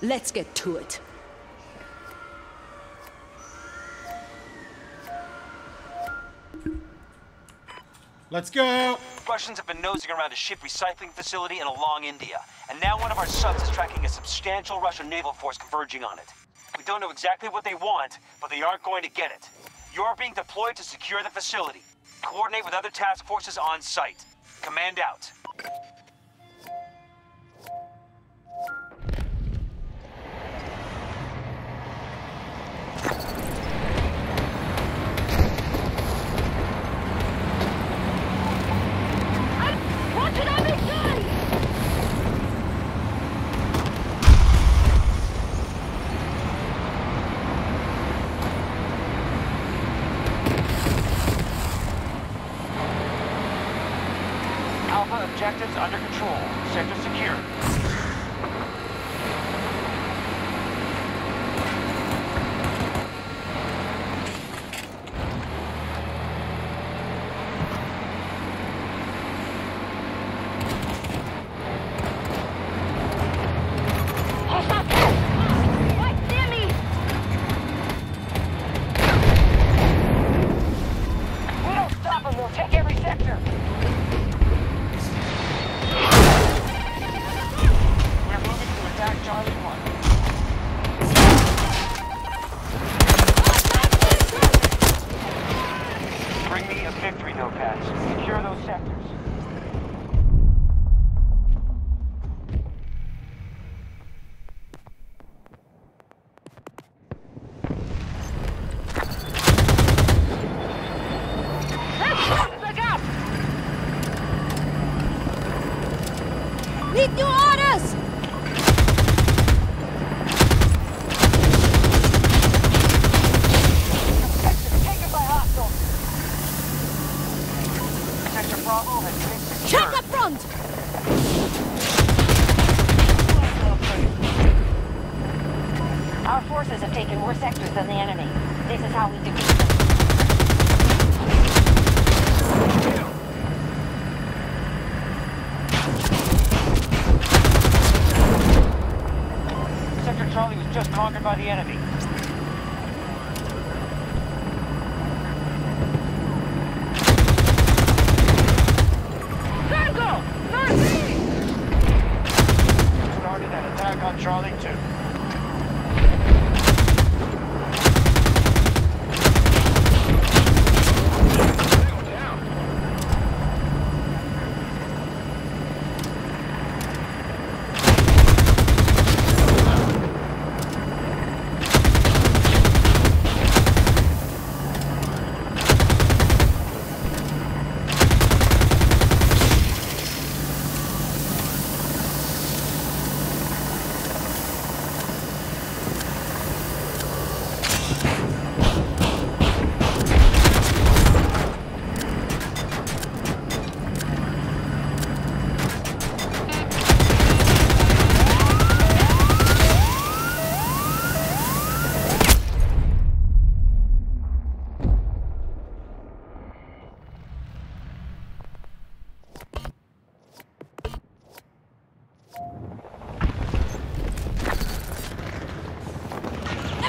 Let's get to it. Let's go! Russians have been nosing around a ship recycling facility in Alang, India. And now one of our subs is tracking a substantial Russian naval force converging on it. We don't know exactly what they want, but they aren't going to get it. You're being deployed to secure the facility. Coordinate with other task forces on site. Command out. Sector secure.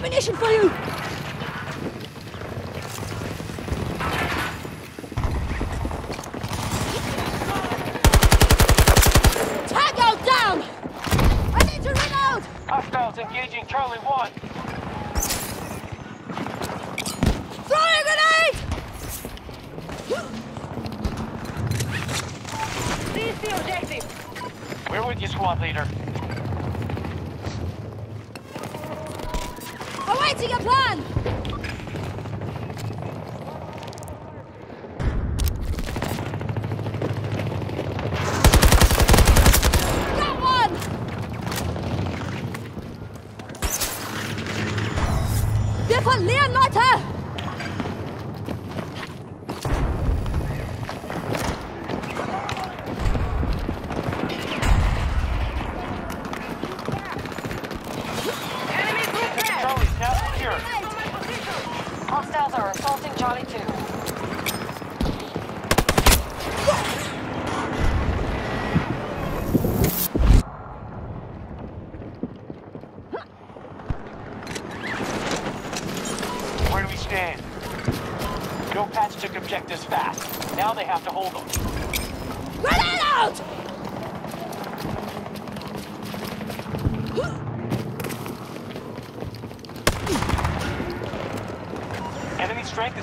Ammunition for you! Tango down! I need to reload! Hostiles engaging Charlie 1. Throwing grenade! Seize the objective! We're with you, squad leader. Awaiting a plan!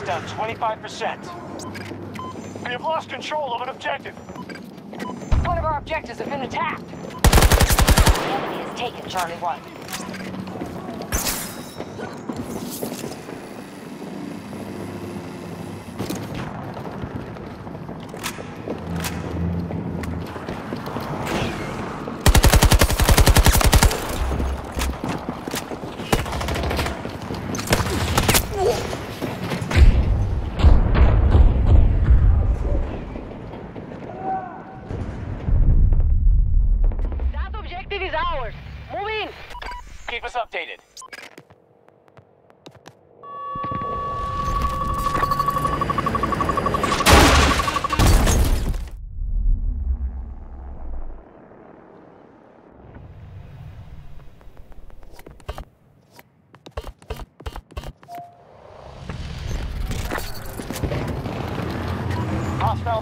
Down 25%. We have lost control of an objective. One of our objectives has been attacked. The enemy has taken Charlie 1.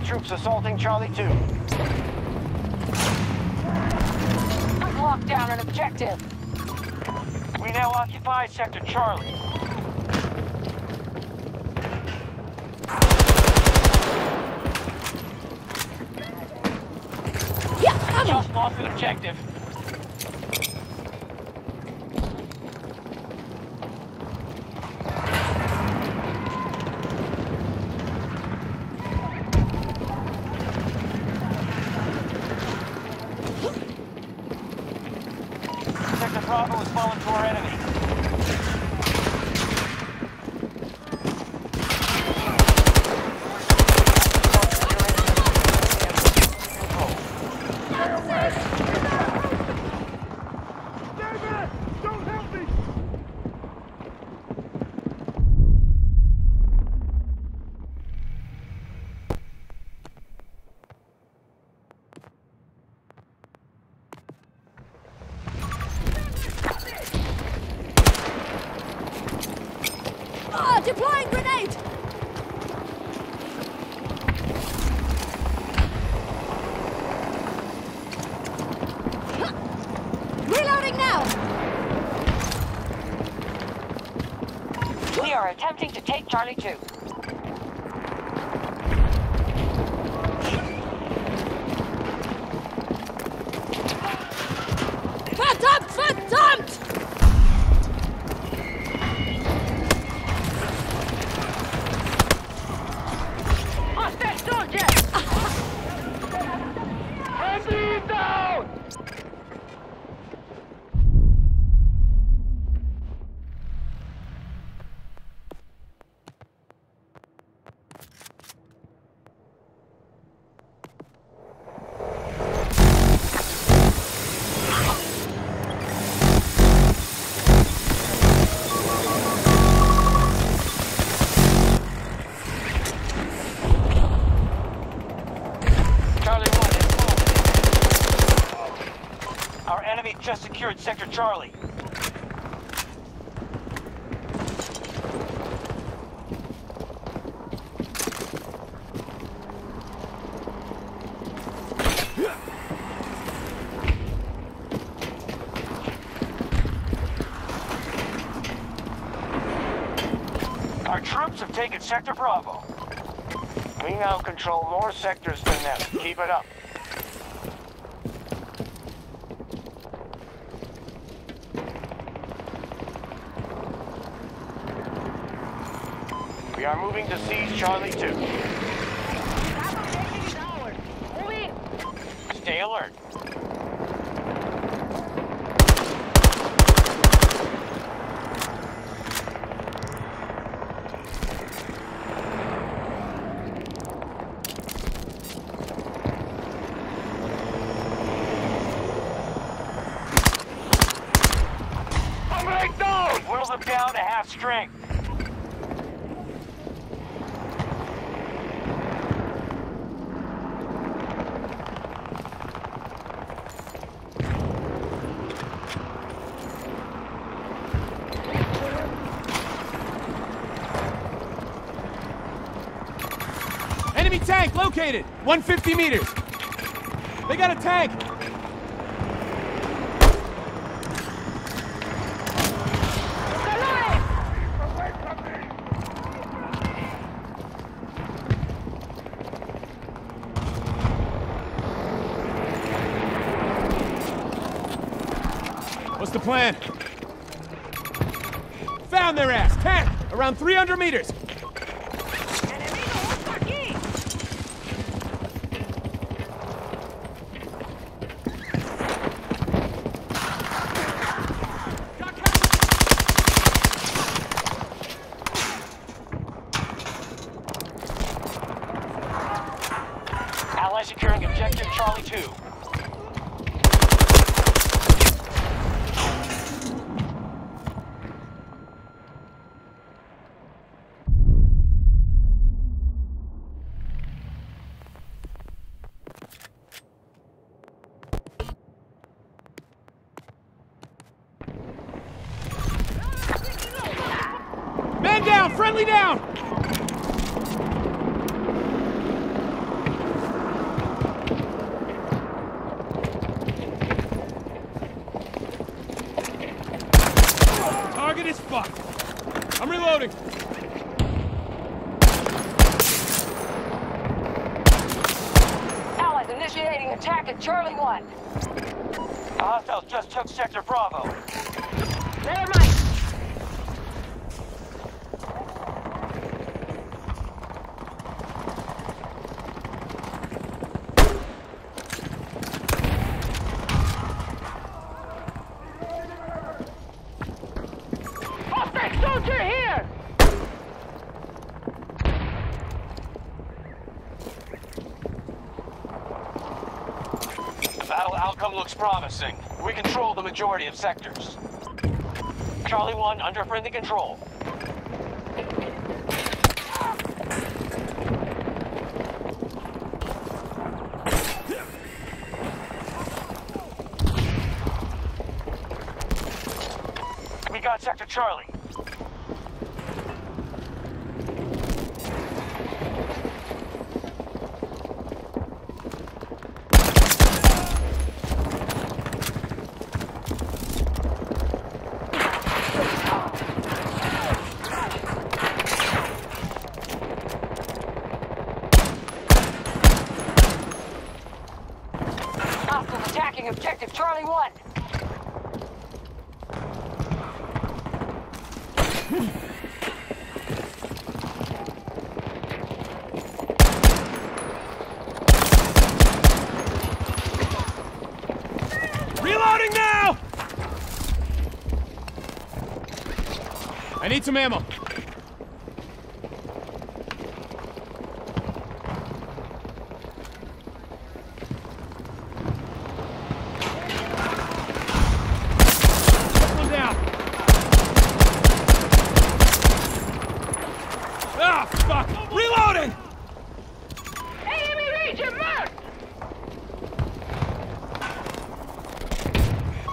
Troops assaulting Charlie 2. We've locked down an objective. We now occupy Sector Charlie. Yeah, come on! Just lost an objective. Sector Bravo has fallen to our enemy. Ah, deploying grenade! Reloading now! We are attempting to take Charlie 2. Verdammt, verdammt! Secured Sector Charlie. Our troops have taken Sector Bravo. We now control more sectors than them. Keep it up. Are moving to seize Charlie 2. That objective is ours. In. Stay alert. Down to half strength. Enemy tank located! 150 meters! They got a tank! What's the plan? Found their ass! Tank! Around 300 meters! Allies securing objective Charlie 2. Man down! Down! Target is fucked. I'm reloading. Allies initiating attack at Charlie 1. The hostiles just took Sector Bravo. Never mind. Looks promising. We control the majority of sectors. Charlie 1 under friendly control. We got Sector Charlie. Hostiles attacking objective Charlie 1. Reloading now! I need some ammo. One down. Ah, fuck! Reloading! Enemy Legion marked!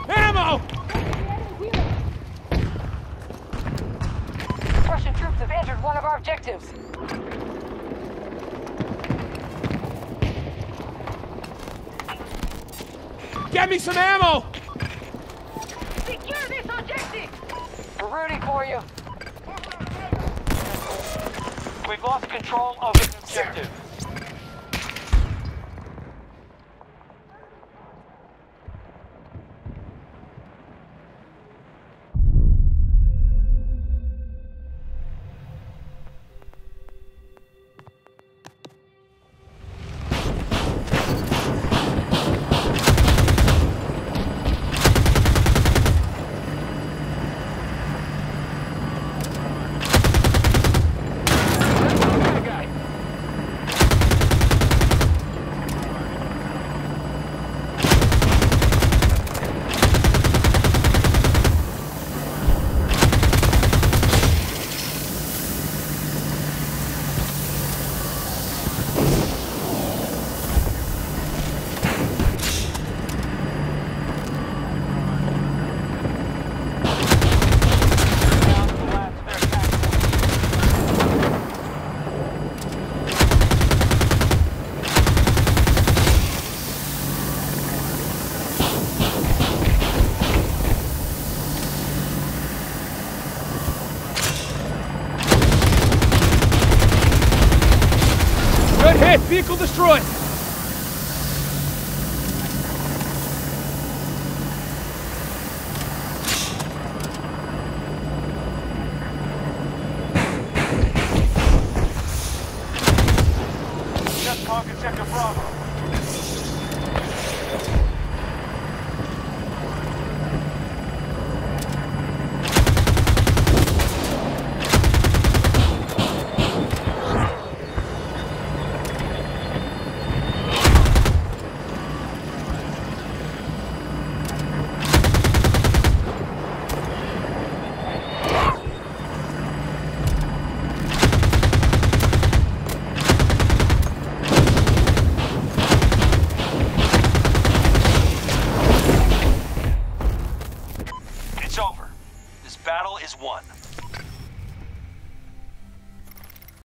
Ammo! Russian troops have entered one of our objectives. Get me some ammo! Secure this objective! We're rooting for you. We've lost control of the objective. Vehicle destroyed!